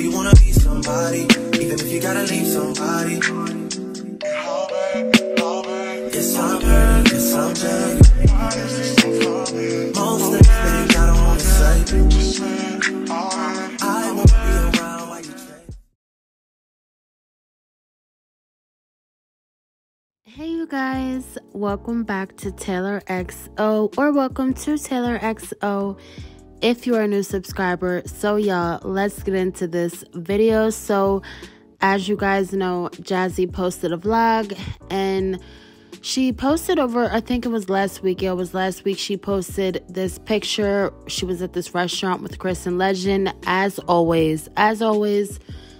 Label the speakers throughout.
Speaker 1: you wanna be somebody, even if you gotta leave somebody. Yes, I'm yes, I'm back. Most things, I don't wanna say.
Speaker 2: Hey, you guys, welcome back to Taylor XO, or welcome to Taylor XO if you are a new subscriber. So, y'all, let's get into this video. So, as you guys know, Jazzy posted a vlog and she posted over, I think it was last week. It was last week. She posted this picture. She was at this restaurant with Chris and Legend. As always, as always,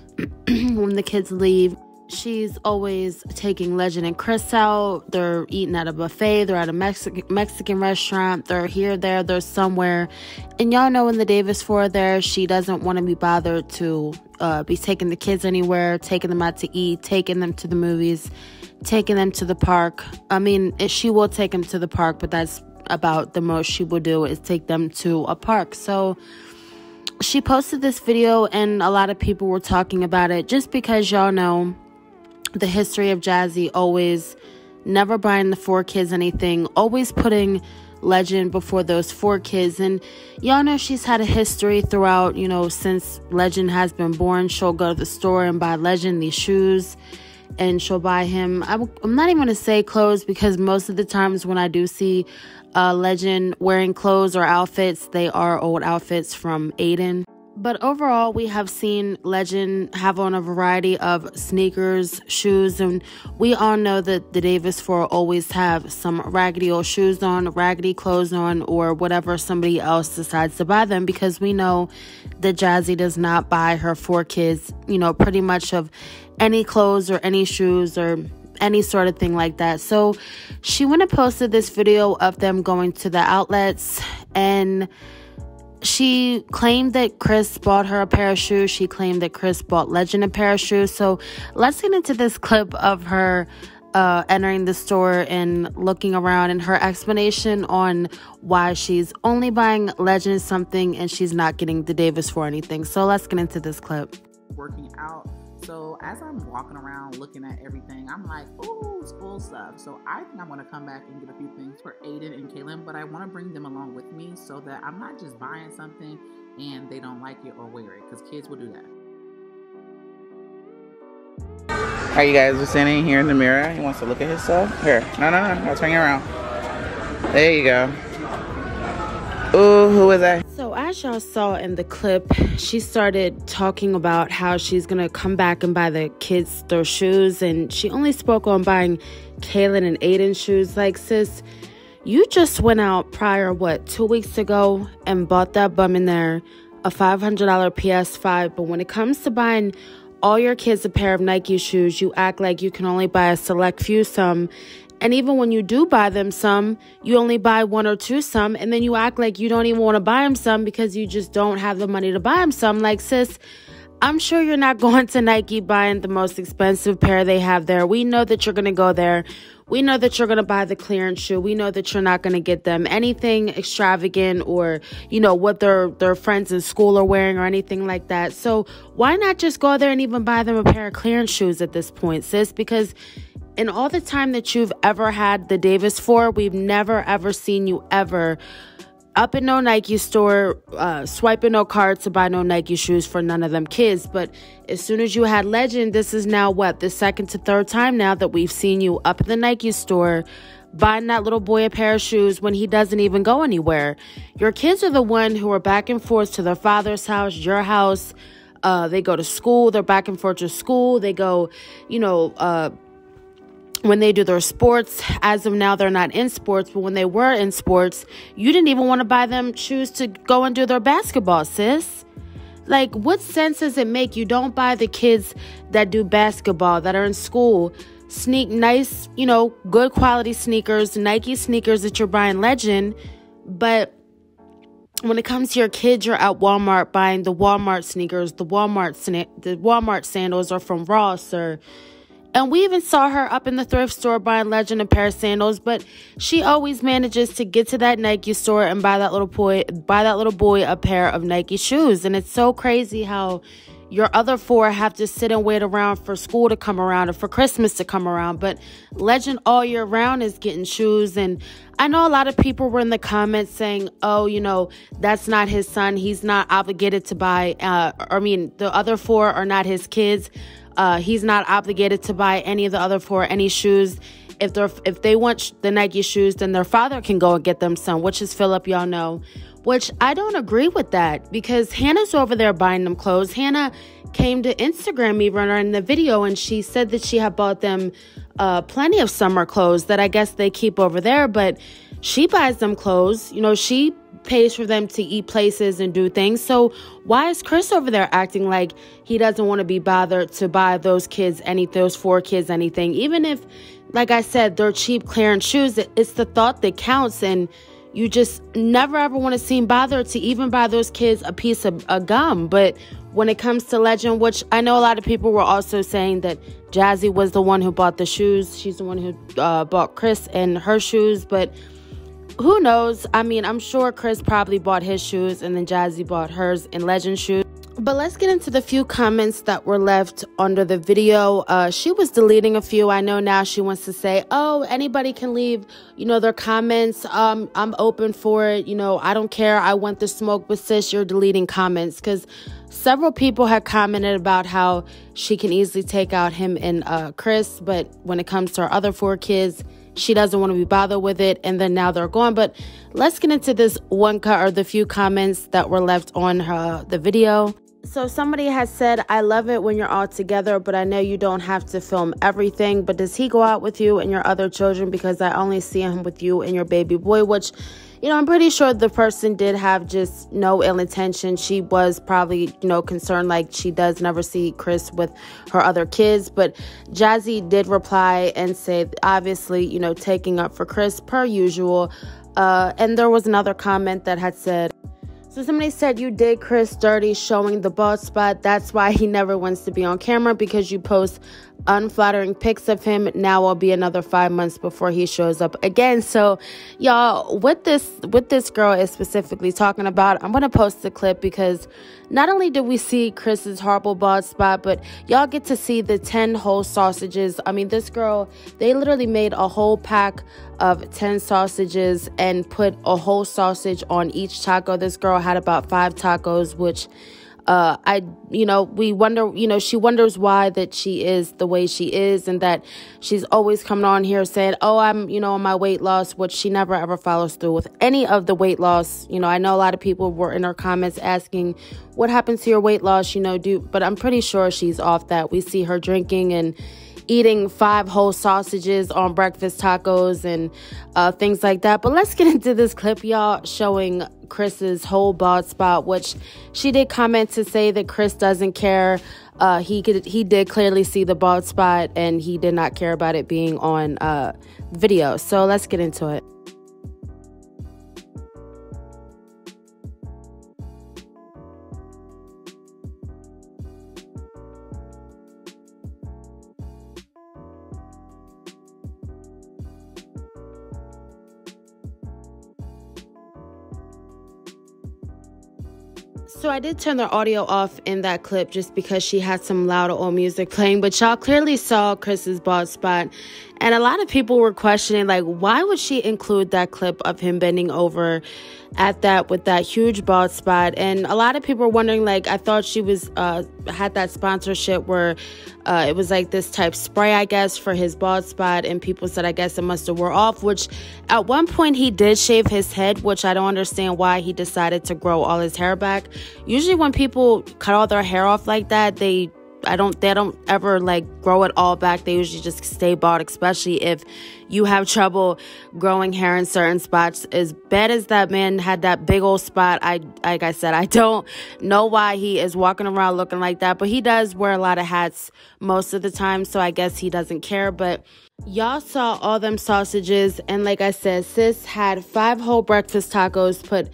Speaker 2: when the kids leave, she's always taking Legend and Chris out. They're eating at a buffet. They're at a Mexican Mexican restaurant. They're here, there, they're somewhere. And y'all know when the Davis Four there, she doesn't want to be bothered to uh, be taking the kids anywhere, taking them out to eat, taking them to the movies, taking them to the park. I mean, she will take them to the park, but that's about the most she will do is take them to a park. So she posted this video and a lot of people were talking about it just because y'all know the history of Jazzy always never buying the four kids anything, always putting Legend before those four kids. And y'all know she's had a history throughout, you know, since Legend has been born. She'll go to the store and buy Legend these shoes and she'll buy him. I'm not even to say clothes because most of the times when I do see uh, Legend wearing clothes or outfits, they are old outfits from Aiden. But overall, we have seen Legend have on a variety of sneakers, shoes, and we all know that the Davis Four always have some raggedy old shoes on, raggedy clothes on, or whatever somebody else decides to buy them because we know that Jazzy does not buy her four kids, you know, pretty much of any clothes or any shoes or any sort of thing like that. So she went and posted this video of them going to the outlets and she claimed that Chris bought her a pair of shoes. She claimed that Chris bought Legend a pair of shoes. So let's get into this clip of her uh, entering the store and looking around and her explanation on why she's only buying Legend something and she's not getting the Davis Four anything. So let's get into this clip.
Speaker 3: Working out so as I'm walking around looking at everything, I'm like, ooh, school stuff. So I think I'm gonna come back and get a few things for Aiden and Kaylin, but I want to bring them along with me so that I'm not just buying something and they don't like it or wear it, because kids will do that. How you guys are standing here in the mirror. He wants to look at himself. Here, no, no, no, no, turn you around. There you go. Ooh, who was that?
Speaker 2: So, as y'all saw in the clip, she started talking about how she's gonna come back and buy the kids their shoes, and she only spoke on buying Kaylin and Aiden shoes. Like, sis, you just went out prior, what, two weeks ago and bought that bum in there a $500 PS5. But when it comes to buying all your kids a pair of Nike shoes, you act like you can only buy a select few some and even when you do buy them some, you only buy one or two some, and then you act like you don't even want to buy them some because you just don't have the money to buy them some. Like, sis, I'm sure you're not going to Nike buying the most expensive pair they have there. We know that you're going to go there. We know that you're going to buy the clearance shoe. We know that you're not going to get them anything extravagant or, you know, what their their friends in school are wearing or anything like that. So, why not just go there and even buy them a pair of clearance shoes at this point, sis? Because in all the time that you've ever had the Davis Four, we've never ever seen you ever up in no Nike store, uh, swiping no cards to buy no Nike shoes for none of them kids. But as soon as you had Legend, this is now what the second to third time now that we've seen you up in the Nike store buying that little boy a pair of shoes when he doesn't even go anywhere. Your kids are the one who are back and forth to their father's house, your house. Uh, they go to school. They're back and forth to school. They go, you know, uh, when they do their sports. As of now, they're not in sports, but when they were in sports, you didn't even want to buy them shoes to go and do their basketball, sis. Like, what sense does it make? You don't buy the kids that do basketball, that are in school, sneak nice, you know, good quality sneakers, Nike sneakers that you're buying legend, but when it comes to your kids, you're at Walmart buying the Walmart sneakers, the Walmart the Walmart sandals are from Ross or and we even saw her up in the thrift store buying Legend a pair of sandals, but she always manages to get to that Nike store and buy that little boy buy that little boy a pair of Nike shoes. And it's so crazy how your other four have to sit and wait around for school to come around or for Christmas to come around. But Legend all year round is getting shoes. And I know a lot of people were in the comments saying, oh, you know, that's not his son. He's not obligated to buy, uh, I mean, the other four are not his kids. Uh, he's not obligated to buy any of the other four any shoes. If they're if they want the Nike shoes, then their father can go and get them some, which is Philip, y'all know which I don't agree with that because Hannah's over there buying them clothes. Hannah came to Instagram me runner in the video and she said that she had bought them uh, plenty of summer clothes that I guess they keep over there, but she buys them clothes. You know, she pays for them to eat places and do things. So why is Chris over there acting like he doesn't want to be bothered to buy those kids any those four kids anything? Even if, like I said, they're cheap clearance shoes, it's the thought that counts and you just never ever want to seem bothered to even buy those kids a piece of a gum. But when it comes to Legend, which I know a lot of people were also saying that Jazzy was the one who bought the shoes. She's the one who uh, bought Chris and her shoes. But who knows? I mean, I'm sure Chris probably bought his shoes and then Jazzy bought hers in Legend shoes. But let's get into the few comments that were left under the video. Uh, she was deleting a few. I know now she wants to say, oh, anybody can leave, you know, their comments. Um, I'm open for it. You know, I don't care. I want the smoke, but sis, you're deleting comments. Because several people had commented about how she can easily take out him and uh, Chris. But when it comes to her other four kids, she doesn't want to be bothered with it and then now they're gone but let's get into this one cut or the few comments that were left on her the video so somebody has said, I love it when you're all together, but I know you don't have to film everything. But does he go out with you and your other children? Because I only see him with you and your baby boy, which, you know, I'm pretty sure the person did have just no ill intention. She was probably, you know, concerned like she does never see Chris with her other kids. But Jazzy did reply and say, obviously, you know, taking up for Chris per usual. Uh, and there was another comment that had said, so somebody said you did Chris dirty showing the bald spot. That's why he never wants to be on camera because you post unflattering pics of him. Now will be another five months before he shows up again. So, y'all, what this what this girl is specifically talking about, I'm gonna post the clip because not only did we see Chris's horrible bald spot, but y'all get to see the 10 whole sausages. I mean, this girl, they literally made a whole pack of 10 sausages and put a whole sausage on each taco. This girl had about five tacos, which uh, I, you know, we wonder, you know, she wonders why that she is the way she is and that she's always coming on here saying, oh, I'm, you know, on my weight loss, which she never ever follows through with any of the weight loss. You know, I know a lot of people were in her comments asking, what happens to your weight loss, you know, do, but I'm pretty sure she's off that. We see her drinking and, eating five whole sausages on breakfast tacos and uh, things like that. But let's get into this clip, y'all, showing Chris's whole bald spot, which she did comment to say that Chris doesn't care. Uh, he could he did clearly see the bald spot and he did not care about it being on uh, video. So let's get into it. I did turn the audio off in that clip just because she had some loud old music playing, but y'all clearly saw Chris's bald spot. And a lot of people were questioning, like, why would she include that clip of him bending over at that with that huge bald spot? And a lot of people were wondering, like, I thought she was, uh, had that sponsorship where uh, it was like this type spray, I guess, for his bald spot. And people said, I guess it must have wore off, which at one point he did shave his head, which I don't understand why he decided to grow all his hair back. Usually when people cut all their hair off like that, they I don't they don't ever like grow it all back. They usually just stay bald, especially if you have trouble growing hair in certain spots. As bad as that man had that big old spot, I like I said, I don't know why he is walking around looking like that, but he does wear a lot of hats most of the time, so I guess he doesn't care, but Y'all saw all them sausages, and like I said, sis had five whole breakfast tacos, put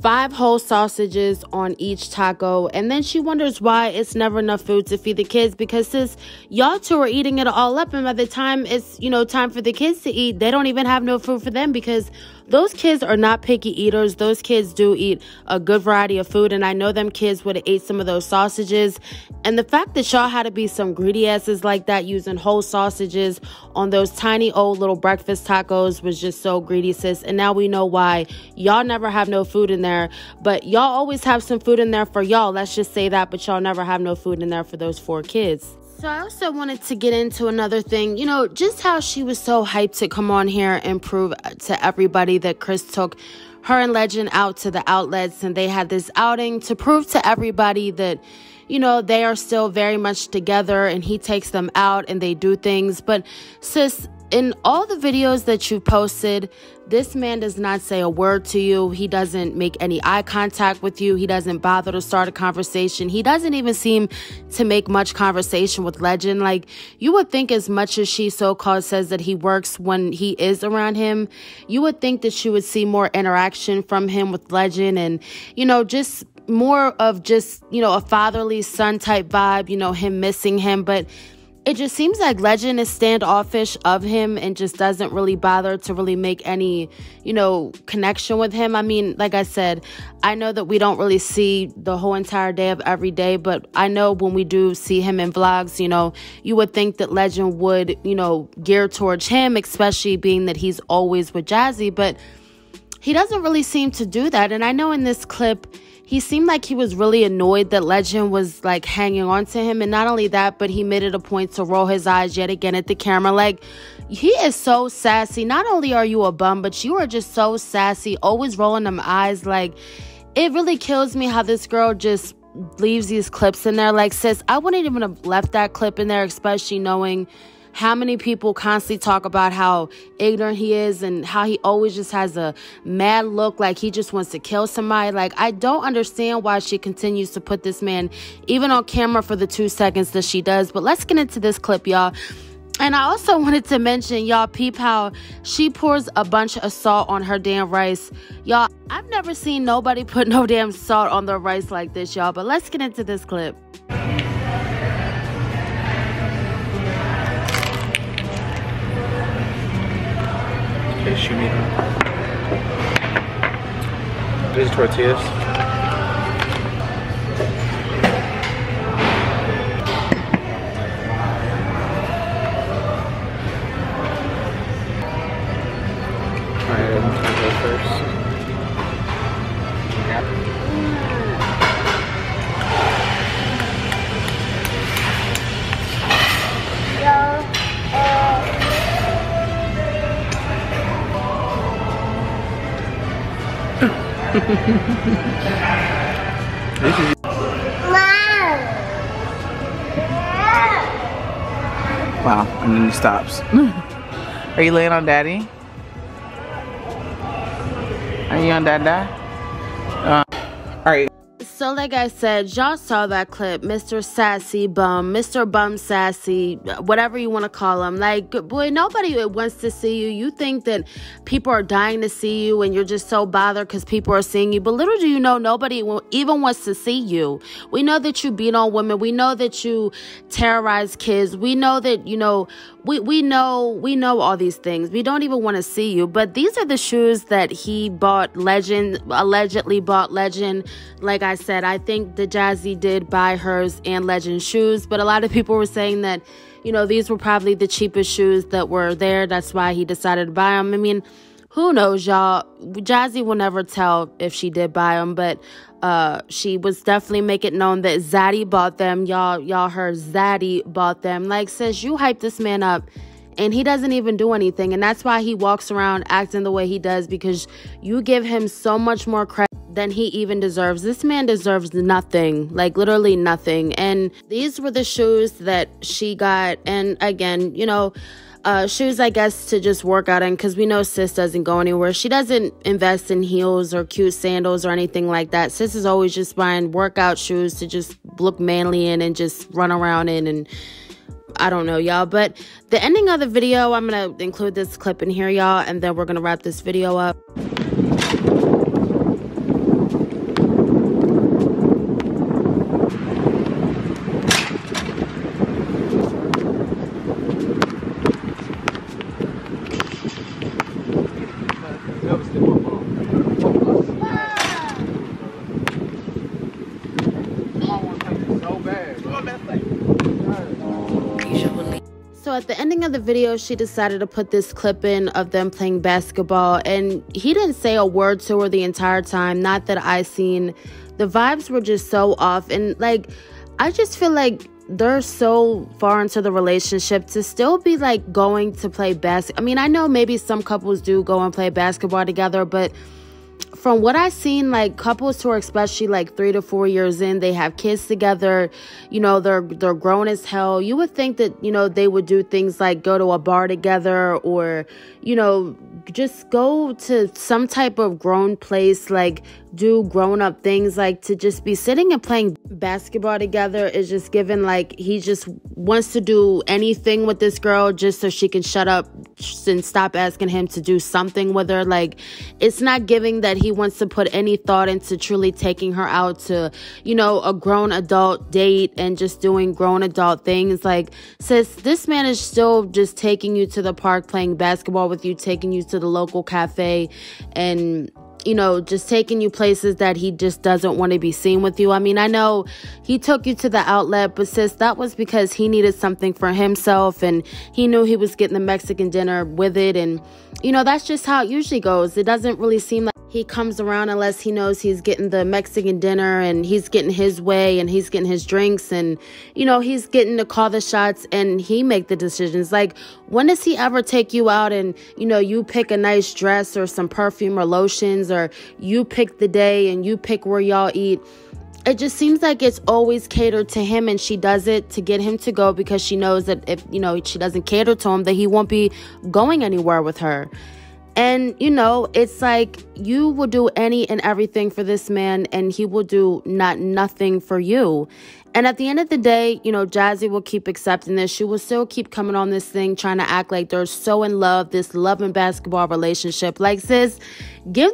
Speaker 2: five whole sausages on each taco. And then she wonders why it's never enough food to feed the kids because sis, y'all two are eating it all up. And by the time it's, you know, time for the kids to eat, they don't even have no food for them because those kids are not picky eaters. Those kids do eat a good variety of food. And I know them kids would have ate some of those sausages. And the fact that y'all had to be some greedy asses like that using whole sausages on those tiny old little breakfast tacos was just so greedy, sis. And now we know why. Y'all never have no food in there, but y'all always have some food in there for y'all. Let's just say that, but y'all never have no food in there for those four kids. So I also wanted to get into another thing, you know, just how she was so hyped to come on here and prove to everybody that Chris took her and Legend out to the outlets and they had this outing to prove to everybody that you know, they are still very much together and he takes them out and they do things. But sis, in all the videos that you posted, this man does not say a word to you. He doesn't make any eye contact with you. He doesn't bother to start a conversation. He doesn't even seem to make much conversation with Legend. Like, you would think, as much as she so called says that he works when he is around him, you would think that she would see more interaction from him with Legend and, you know, just more of just, you know, a fatherly son type vibe, you know, him missing him. But it just seems like Legend is standoffish of him and just doesn't really bother to really make any, you know, connection with him. I mean, like I said, I know that we don't really see the whole entire day of every day, but I know when we do see him in vlogs, you know, you would think that Legend would, you know, gear towards him, especially being that he's always with Jazzy, but he doesn't really seem to do that. And I know in this clip, he seemed like he was really annoyed that Legend was like hanging on to him. And not only that, but he made it a point to roll his eyes yet again at the camera. Like, he is so sassy. Not only are you a bum, but you are just so sassy, always rolling them eyes. Like, it really kills me how this girl just leaves these clips in there. Like, sis, I wouldn't even have left that clip in there, especially knowing how many people constantly talk about how ignorant he is and how he always just has a mad look like he just wants to kill somebody? Like, I don't understand why she continues to put this man even on camera for the two seconds that she does. But let's get into this clip, y'all. And I also wanted to mention, y'all, peep how she pours a bunch of salt on her damn rice. Y'all, I've never seen nobody put no damn salt on their rice like this, y'all. But let's get into this clip.
Speaker 4: Me. These tortillas. I'm gonna go first. This is Wow, and then he stops. Are you laying on daddy? Are you on dada?
Speaker 2: So, like I said, y'all saw that clip, Mr. Sassy Bum, Mr. Bum Sassy, whatever you want to call him. Like, boy, nobody wants to see you. You think that people are dying to see you and you're just so bothered because people are seeing you. But little do you know, nobody even wants to see you. We know that you beat on women. We know that you terrorize kids. We know that, you know, we, we know we know all these things. We don't even want to see you. But these are the shoes that he bought Legend, allegedly bought Legend. Like I said, I think the Jazzy did buy hers and Legend shoes. But a lot of people were saying that, you know, these were probably the cheapest shoes that were there. That's why he decided to buy them. I mean, who knows, y'all? Jazzy will never tell if she did buy them, but uh, she was definitely making it known that Zaddy bought them. Y'all, y'all heard Zaddy bought them. Like, says you hype this man up and he doesn't even do anything. And that's why he walks around acting the way he does because you give him so much more credit than he even deserves. This man deserves nothing, like literally nothing. And these were the shoes that she got. And again, you know, uh, shoes, I guess, to just work out in because we know Sis doesn't go anywhere. She doesn't invest in heels or cute sandals or anything like that. Sis is always just buying workout shoes to just look manly in and just run around in and I don't know, y'all. But the ending of the video, I'm going to include this clip in here, y'all, and then we're going to wrap this video up. So at the ending of the video, she decided to put this clip in of them playing basketball, and he didn't say a word to her the entire time. Not that I seen. The vibes were just so off, and like, I just feel like they're so far into the relationship to still be like going to play basketball. I mean, I know maybe some couples do go and play basketball together, but from what I've seen, like couples who are especially like three to four years in, they have kids together, you know, they're they're grown as hell. You would think that, you know, they would do things like go to a bar together or, you know, just go to some type of grown place, like do grown up things, like to just be sitting and playing basketball together is just given like he just wants to do anything with this girl just so she can shut up and stop asking him to do something with her. Like it's not giving that he wants to put any thought into truly taking her out to, you know, a grown adult date and just doing grown adult things. Like, sis, this man is still just taking you to the park, playing basketball with you, taking you to the local cafe, and you know, just taking you places that he just doesn't want to be seen with you. I mean, I know he took you to the outlet, but sis, that was because he needed something for himself and he knew he was getting the Mexican dinner with it. And, you know, that's just how it usually goes. It doesn't really seem like he comes around unless he knows he's getting the Mexican dinner and he's getting his way and he's getting his drinks and you know he's getting to call the shots and he make the decisions. Like when does he ever take you out and you know you pick a nice dress or some perfume or lotions or you pick the day and you pick where y'all eat? It just seems like it's always catered to him and she does it to get him to go because she knows that if you know she doesn't cater to him that he won't be going anywhere with her and, you know, it's like you will do any and everything for this man, and he will do not nothing for you. And at the end of the day, you know, Jazzy will keep accepting this. She will still keep coming on this thing, trying to act like they're so in love, this love and basketball relationship. Like, sis, give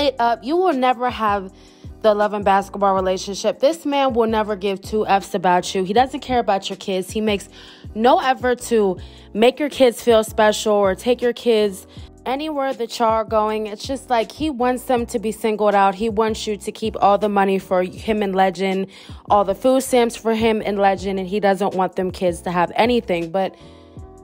Speaker 2: it up. You will never have the love and basketball relationship. This man will never give two F's about you. He doesn't care about your kids. He makes no effort to make your kids feel special or take your kids anywhere y'all are going, it's just like he wants them to be singled out. He wants you to keep all the money for him and Legend, all the food stamps for him and Legend, and he doesn't want them kids to have anything. But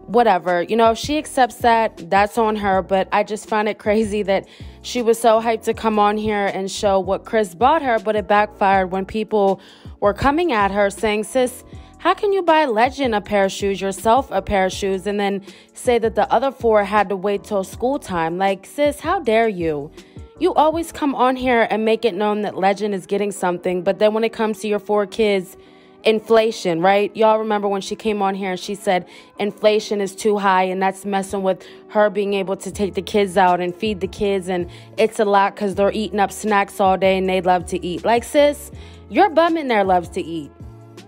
Speaker 2: whatever, you know, if she accepts that, that's on her. But I just find it crazy that she was so hyped to come on here and show what Chris bought her, but it backfired when people were coming at her saying, sis, how can you buy Legend a pair of shoes, yourself a pair of shoes, and then say that the other four had to wait till school time? Like, sis, how dare you? You always come on here and make it known that Legend is getting something, but then when it comes to your four kids, inflation, right? Y'all remember when she came on here and she said inflation is too high and that's messing with her being able to take the kids out and feed the kids and it's a lot because they're eating up snacks all day and they love to eat. Like, sis, your bum in there loves to eat.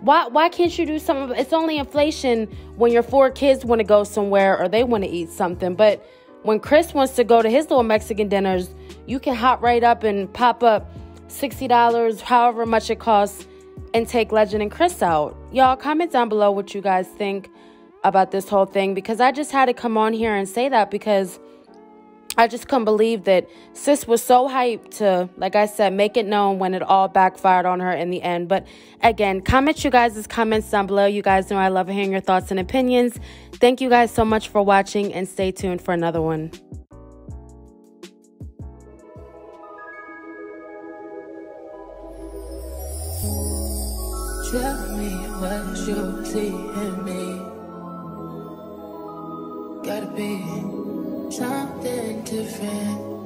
Speaker 2: Why why can't you do something? It's only inflation when your four kids want to go somewhere or they want to eat something. But when Chris wants to go to his little Mexican dinners, you can hop right up and pop up $60, however much it costs, and take Legend and Chris out. Y'all comment down below what you guys think about this whole thing because I just had to come on here and say that because I just couldn't believe that sis was so hyped to, like I said, make it known when it all backfired on her in the end. But again, comment you guys' comments down below. You guys know I love hearing your thoughts and opinions. Thank you guys so much for watching and stay tuned for another one.
Speaker 1: Tell me what you see in me. Gotta be something different.